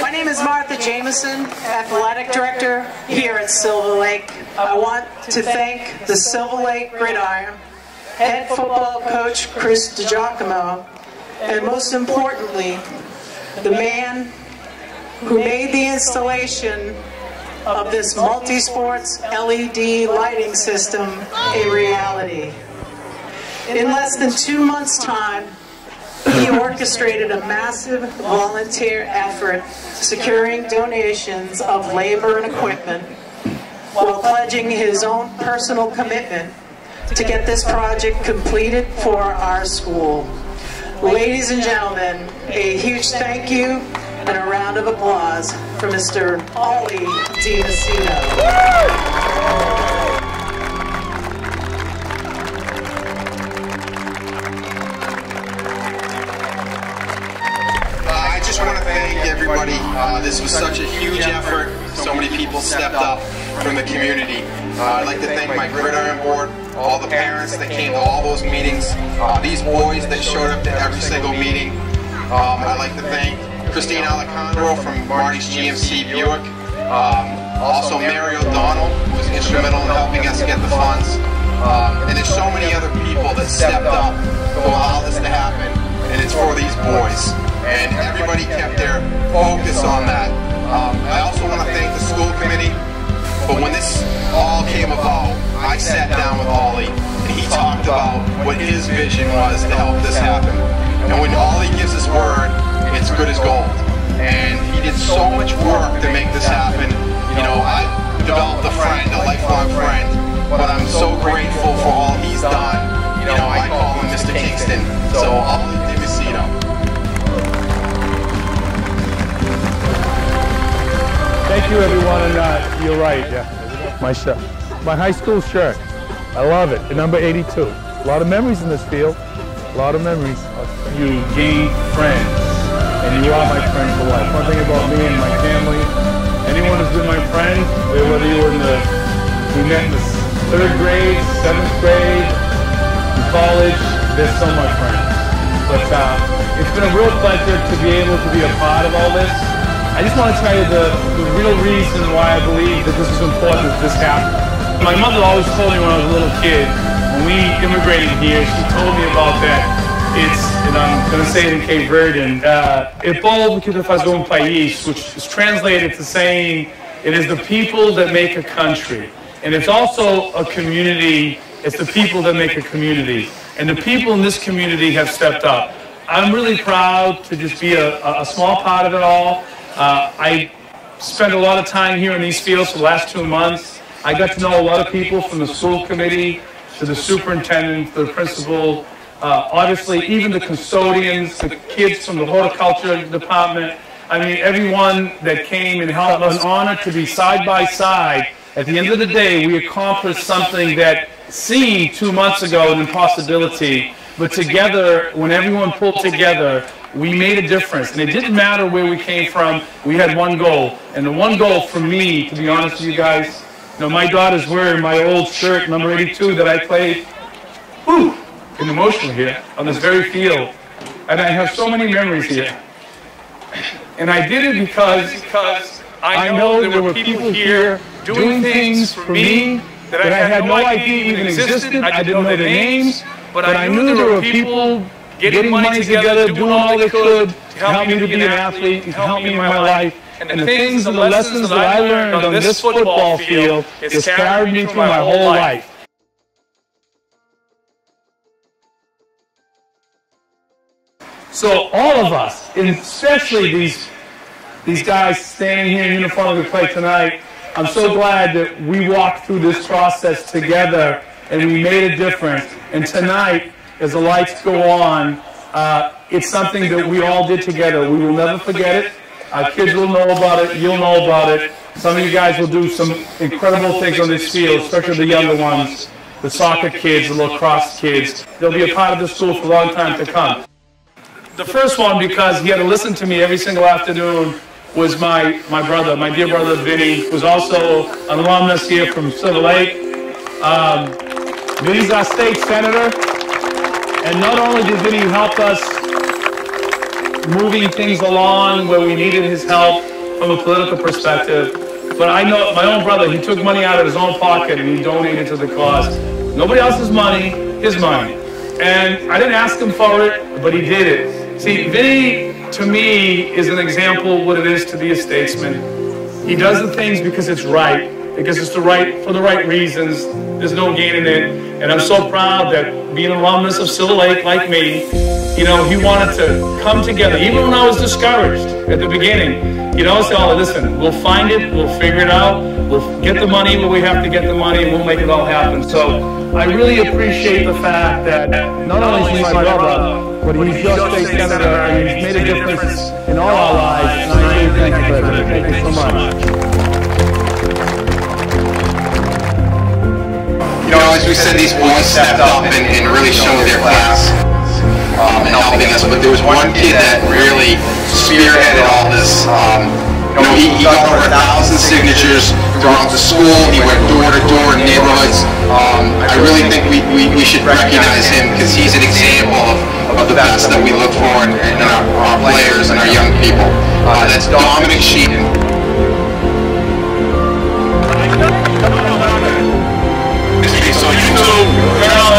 My name is Martha Jameson, Athletic Director here at Silver Lake. I want to thank the Silver Lake Gridiron, head football coach Chris DiGiacomo, and most importantly, the man who made the installation of this multi-sports LED lighting system a reality. In less than two months' time, he orchestrated a massive volunteer effort securing donations of labor and equipment while pledging his own personal commitment to get this project completed for our school. Ladies and gentlemen, a huge thank you and a round of applause for Mr. Olly deMacedo. Everybody. Uh, this was such a huge effort. So many people stepped up from the community. Uh, I'd like to thank my Gridiron Board, all the parents that came to all those meetings, uh, these boys that showed up to every single meeting. Um, I'd like to thank Christine Alejandro from Marty's GMC Buick. Um, also Mary O'Donnell, who was instrumental in helping us get the funds. Um, and there's so many other people that stepped up to allow this to happen. And it's for these boys and everybody kept their focus on that. Um, I also want to thank the school committee, but when this all came about, I sat down with Olly, and he talked about what his vision was to help this happen. And when Olly gives his word, it's good as gold. And he did so much work to make this happen. You know, I developed a friend, a lifelong friend, but I'm so grateful for all he's done. You know, I call him Mr. Kingston. So Olly Thank you, everyone, and uh, you're right. Yeah, my shirt, my high school shirt. I love it. The number 82. A lot of memories in this field. A lot of memories. You gain friends, and you are my friend for life. One thing about me and my family, anyone who's been my friend, whether you were in the, we met in the third grade, seventh grade, in college, they're still my friends. But uh, it's been a real pleasure to be able to be a part of all this. I just want to tell you the, the real reason why I believe that this is important that this happened. My mother always told me when I was a little kid, when we immigrated here, she told me about that. It's, and I'm going to say it in Cape Verdean, uh, é povo que um país, which is translated to saying it is the people that make a country. And it's also a community, it's the people that make a community. And the people in this community have stepped up. I'm really proud to just be a, a small part of it all. Uh, I spent a lot of time here in these fields for the last two months. I got to know a lot of people from the school committee to the superintendent, to the principal, uh, obviously even the custodians, the kids from the horticulture department. I mean, everyone that came and helped us. An honor to be side by side. At the end of the day, we accomplished something that seemed two months ago an impossibility. But together, when everyone pulled together, we made a difference. And it didn't matter where we came from, we had one goal. And the one goal for me, to be honest with you guys, you know, my daughter's wearing my old shirt, number 82, that I played, whew, getting emotional here, on this very field. And I have so many memories here. And I did it because, because I know there were people here doing things for me that I had no idea even existed. I didn't know their names, but I knew there were people getting money together, doing all they could to help me to be an athlete, to help me in my life. And the things and the lessons that I learned on this football field has carried me through my whole life. So all of us, and especially these these guys standing here in uniform to play tonight, I'm so glad that we walked through this process together and we made a difference. And tonight, as the lights go on, uh, it's something that we all did together. We will never forget it. Our kids will know about it. You'll know about it. Some of you guys will do some incredible things on this field, especially the younger ones, the soccer kids, the lacrosse kids. They'll be a part of the school for a long time to come. The first one, because he had to listen to me every single afternoon, was my, my brother, my dear brother Vinny, who's also an alumnus here from Silver Lake. Um, Vinny's our state senator. And not only did Vinny help us moving things along where we needed his help from a political perspective. But I know my own brother, he took money out of his own pocket and he donated to the cause. Nobody else's money, his money. And I didn't ask him for it, but he did it. See, Vinny, to me, is an example of what it is to be a statesman. He does the things because it's right, because it's the right for the right reasons. There's no gain in it. And I'm so proud that being alumnus of Silver Lake like me, you know, he wanted to come together, even when I was discouraged at the beginning. You know, say, oh, listen, we'll find it, we'll figure it out, we'll get the money where we have to get the money, and we'll make it all happen. So I really appreciate the fact that not only is he my brother, but he's your state senator, and he's made a difference in all our lives, and I thank you, President. Thank you so much. You said, these boys stepped up and, and really showed their class um, in helping us. But there was one kid that really spearheaded all this. Um, you know, he, he got over a thousand signatures throughout the school. He went door to door in neighborhoods. Um, I really think we, we, we should recognize him because he's an example of, of the best that we look for in, in our, our players and our young people. Uh, that's Dominic Sheehan. So